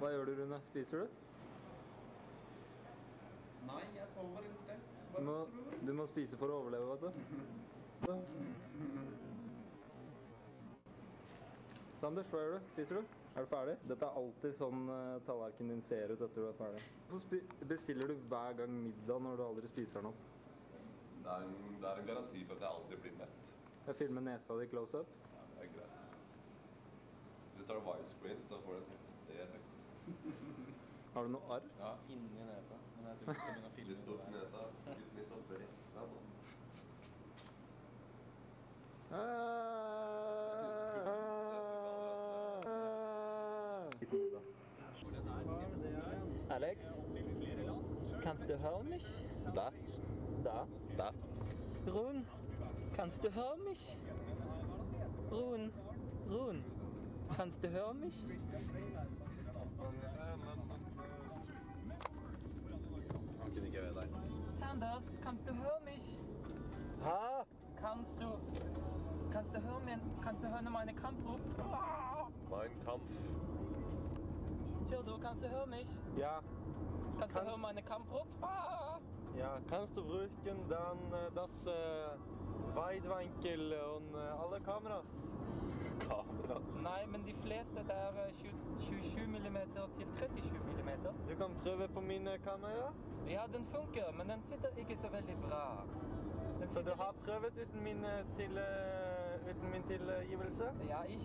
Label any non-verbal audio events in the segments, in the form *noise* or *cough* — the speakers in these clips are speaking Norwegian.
Hva gjør du, Rune? Spiser du? Nei, jeg sover ikke. Du må, du må spise for å overleve, vet du. Så. Sanders, hva gjør du? Spiser du? Er du ferdig? Dette er alltid sånn uh, tallerkenen din ser ut etter du er ferdig. Hvorfor bestiller du hver gang middag når du aldri spiser den opp? Det er, en, det er en garanti for at jeg aldri blir mett. Jeg filmer nesa di close up. Ja, det er greit. Hvis du tar widescreen, så får du en heftig effekt. Har du noe arr? Ja, inni nesa. Men jeg tror vi skal begynne å opp i nesa, litt litt opp resten av den. Alex, kannst du hören mich? Da. Da. Da. Run, kannst du hören mich? Run, Run, kannst du hören mich? Sanders, kannst du hören mich? Hæ? Kannst du, kannst du hören, kannst du hören meine Kampfruf? Mein Kampf. Theodor, kannst du hören mich? Ja, Kannst du hören meine Kampfruf? ja. Kannst du bruken den, eh, das äh, Weitwinkel und äh, alle Kameras? Kamera. Nei, men de fleste det er eh, 20 27 mm til 37 mm. Du kan prøve på mine kamera. Ja, den funker, men den sitter ikke så veldig bra. Så du har prøvd uten min, eh, til, eh, uten min tilgivelse? Ja, jeg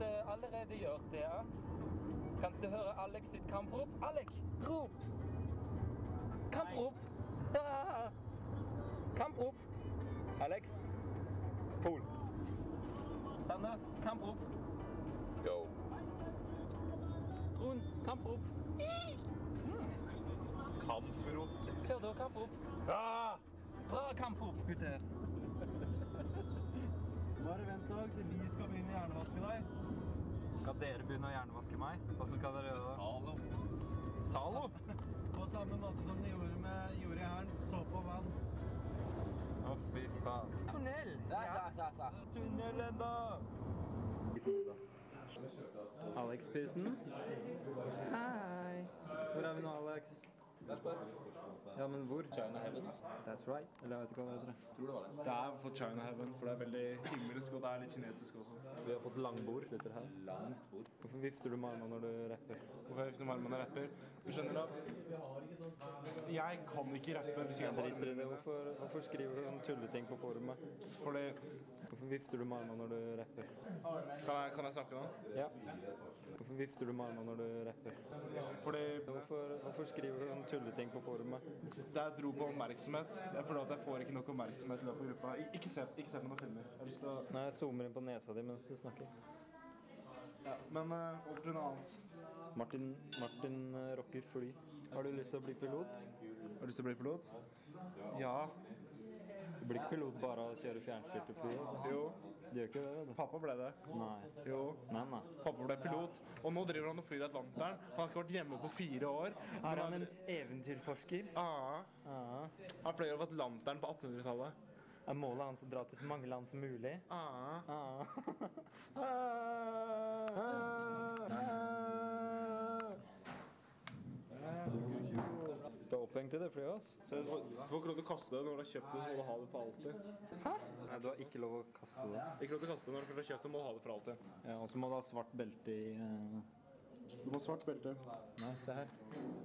äh, allerede gjort det, ja. Kan du høre Alex sitt kamprop? Alex, rop! Kamprop! Ah! Kamprop! Alex? Pol. Sanders, kamprop. Go. Run, kamprop. Kampfrop. Theodor, kamprop. Ah! Bra kamprop, gutter. Bare vent dag til vi skal begynne å hjernevaske deg. Skal dere begynne å hjernevaske meg? Hvordan skal dere gjøre det? Hallo. Zalo? På samme måte som de gjorde, med, jord i Hæren. Så på vann. Å, fy faen. Tunnel. Tunnelen, da! Alex Pusen. Hei. Hvor er vi nå, Alex? Ja, men hvor? China Heaven. That's right. Eller jeg vet ikke hva det heter. Tror det var det. Det er for China Heaven, for det er veldig himmelsk, og det er litt kinesisk også. Vi har fått langbord. Sitter her. Langt bord. Hvorfor vifter du med armene når du rapper? Hvorfor jeg vifter med armene du rapper? Du skjønner at jeg kan ikke rappe hvis jeg har armene mine. Hvorfor, hvorfor skriver du sånne tulleting på forumet? Fordi Hvorfor vifter du med armene når du rapper? kan jeg, kan jeg snakke nå? Ja. Hvorfor vifter du med armene når du rapper? Fordi Hvorfor, hvorfor skriver du sånne tulleting på forumet? det er et rop på oppmerksomhet. Jeg føler at jeg får ikke nok oppmerksomhet i løpet av gruppa. Ik- Ikke se, ikke se på noen filmer. Jeg har lyst til å Nei, jeg zoomer inn på nesa di mens du snakker. Men uh, over til noe annet. Martin, Martin uh, rocker fly. Har du lyst til å bli pilot? Har du lyst til å bli pilot? Ja. Du blir ikke pilot bare av å kjøre fjernstyrte fly. Jo. Du gjør ikke det, vet du. Pappa ble det. Nei. Jo. Nei, nei. Pappa ble pilot, og nå driver han og flyr Atlanteren. Han har ikke vært hjemme på fire år. Er han en eventyrforsker? Ja. Ja. Han fløy over Atlanteren på 1800-tallet. Er målet hans å dra til så mange land som mulig? Ja. Ja. Du *laughs* *laughs* opphengt det flyet, altså? Så du får, du får ikke lov til å kaste det når du har kjøpt det, så må du ha det for alltid. Hæ? Nei, du har ikke lov å kaste det. Ikke lov til å kaste det når du først har kjøpt det, må du ha det for alltid. Ja, og så må du ha svart belte i eh, Du må ha svart belte. Nei, se her.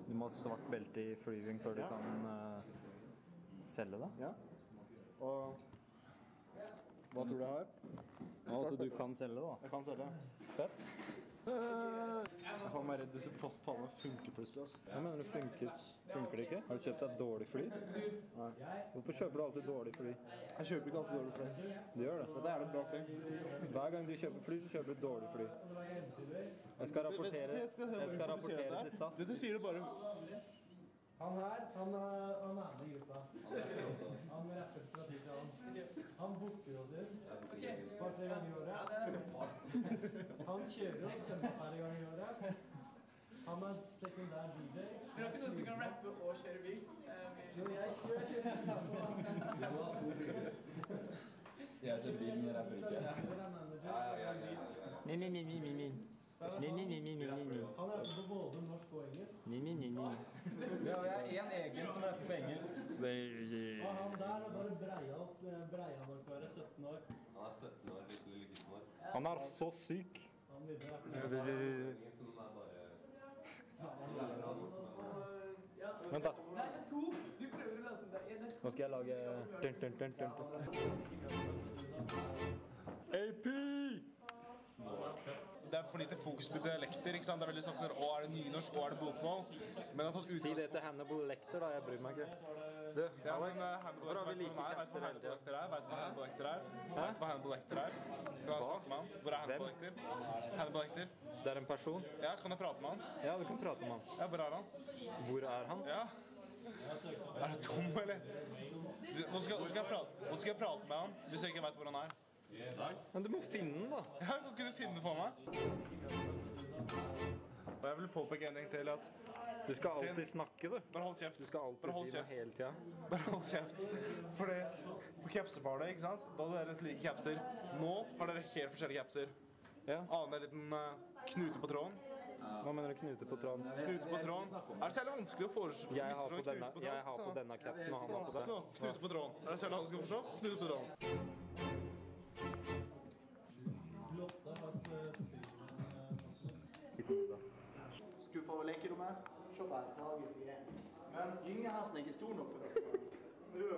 Du må ha svart belte i flyving før du Ja. kan eh, selge det. Ja. Og hva tror du jeg har? Ja, altså du kan selge det, da. Jeg kan selge. Fett. Jeg faen meg redd hvis det faen meg funker plutselig. Altså. Jeg mener det funker. Funker det ikke? Har du kjøpt deg et dårlig fly? Nei. Hvorfor kjøper du alltid dårlig fly? Jeg kjøper ikke alltid dårlig fly. Du gjør det. Dette er et bra fly. Hver gang du kjøper fly, så kjøper du et dårlig fly. Jeg skal rapportere, Jeg skal jeg skal rapportere til SAS. Du, du sier det bare Han her, han er, han er med i gruppa. Han rapper fra tid til annen. Han booker oss inn et par-tre ganger i året. Han kjører oss flere ganger i året. Han er sekundær DJ. Dere har ikke noen som kan rappe og kjøre bil? Jo, jeg Jeg kjører bil, *laughs* men rapper ikke. kjører manager. Mi, mi, mi, mi, mi, mi. Ni, ni, ni, ni, ni, ni, ni. Han rapper på både norsk og engelsk. Ni, ni, ni, ni. Ja, jeg har én egen som rapper på engelsk. Og han der har bare breia opp breia nok til å være 17 år. Han er 17 år, lille gutten vår. Han er så syk. Vent, da. Nei, det er to. Du prøver å late som det er. Nå skal jeg lage dun, dun, dun, dun, dun. AP! Det er for lite fokus på dialekter. ikke sant? Det er veldig sånn sånn, Å, er det nynorsk? Å, er det bokmål? Men det har tatt Si det til Hannibal Lecter, da. Jeg bryr meg ikke. Du, Ja, Alex. men uh, Hannibal Hvor har vi like er? Kapser hele tida? Vet du hva Hannibal Lecter er? Hæ? Vet du hva Hannibal Lecter er? Kan jeg Hva? snakke med han? Hvor er Hannibal? Lecter? Hannibal Lecter? Det er en person. Ja, kan jeg prate med han? Ja, du kan prate med han. Ja, hvor er han? Hvor er han? Ja. Er du dum, eller? Nå skal, nå skal, jeg prate, nå skal jeg prate med han hvis jeg ikke vet hvor han er. Men du må finne den, da. Ja, Kan ikke du finne det for meg? Og jeg vil påpeke en ting til at Du skal alltid snakke, du. Bare hold kjeft. Du skal Bare alltid hold si kjeft. hele tida. Bare hold kjeft. Fordi på capseparty, ikke sant? Da hadde dere like capser. Nå har dere helt forskjellige capser. Ja. Aner en liten uh, knute på tråden. Hva mener du knute på tråden? Knute på tråden. Er det særlig vanskelig å foreslå? Jeg har på denne, jeg har på denne capsen, og han har på den. Knute på tråden. Er det særlig vanskelig å forstå? Knute på tråden. Her, i igjen. Men gyngehesten er ikke stor nok for oss. *laughs* Ja.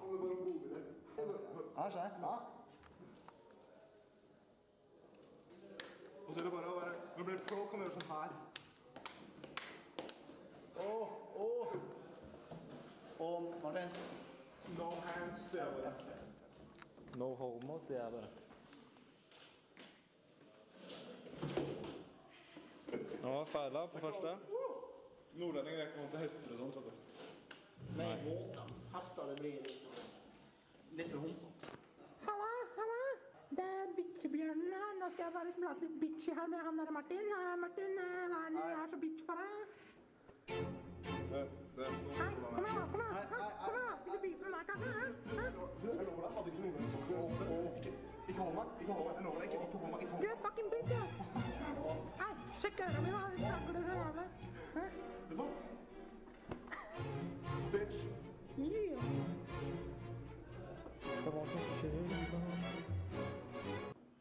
Han er bare god i det. Her, se. Ja. Og så er det bare å være Når det blir pro, kan du gjøre sånn her. Åh, åh. Og Martin. No hands, sier jeg bare. No homo, sier jeg bare. Nå var feila på første. Nordlendinger er ikke vant til hester og sånt, vet du. Nei, måter. Hester, det blir litt sånn Litt for homsete. Halla, halla. Det er bitchebjørnen her. Nå skal jeg bare prate litt bitchy her med han der Martin. Eh, Martin, eh, hva er det jeg er så bitch for deg? Det, det, Hei, kom her, kom her. Hei, Kom her. Vil du beefe med meg, kanskje? Hæ? Hæ? Du, jeg lover deg, hadde ikke noen som Ikke, ikke hold meg, ikke hold meg, jeg lover deg, ikke, ikke hold meg, ikke Du hold meg. fucking bitch, ja. Hei, sjekk øra mine, da. Krangler så jævlig. Hæ? Vet du hva? Bitch. Yeah.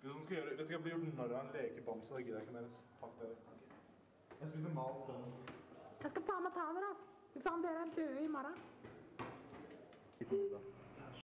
Hvis han skal gjøre, hvis jeg skal bli gjort narr av en lekebamse, da gidder jeg ikke mer. ass. Fuck det. Jeg spiser mat i. Jeg skal faen meg ta dere, ass. Fy faen, dere er døde i morgen. Ikke noe, da.